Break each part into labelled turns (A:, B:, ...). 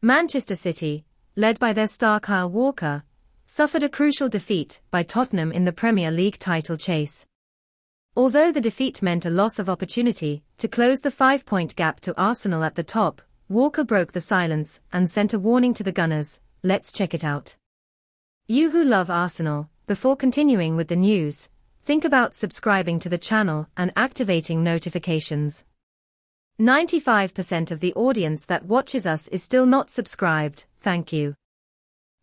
A: Manchester City, led by their star Kyle Walker, suffered a crucial defeat by Tottenham in the Premier League title chase. Although the defeat meant a loss of opportunity to close the five-point gap to Arsenal at the top, Walker broke the silence and sent a warning to the Gunners, let's check it out. You who love Arsenal, before continuing with the news, think about subscribing to the channel and activating notifications. 95% of the audience that watches us is still not subscribed, thank you.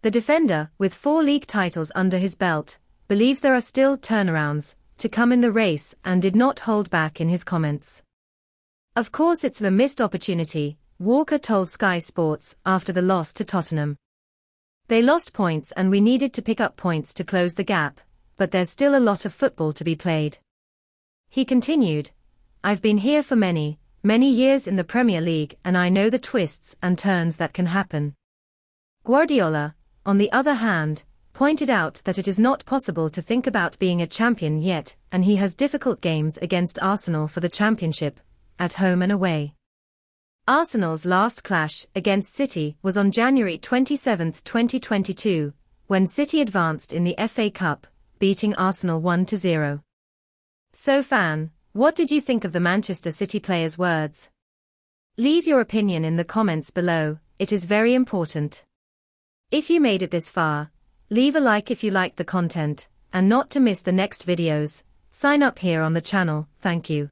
A: The defender, with four league titles under his belt, believes there are still turnarounds to come in the race and did not hold back in his comments. Of course it's a missed opportunity, Walker told Sky Sports after the loss to Tottenham. They lost points and we needed to pick up points to close the gap, but there's still a lot of football to be played. He continued, I've been here for many, many years in the Premier League and I know the twists and turns that can happen. Guardiola, on the other hand, pointed out that it is not possible to think about being a champion yet, and he has difficult games against Arsenal for the championship, at home and away. Arsenal's last clash against City was on January 27, 2022, when City advanced in the FA Cup, beating Arsenal 1-0. So fan, what did you think of the Manchester City player's words? Leave your opinion in the comments below, it is very important. If you made it this far, Leave a like if you liked the content, and not to miss the next videos, sign up here on the channel, thank you.